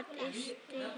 dapat istirahat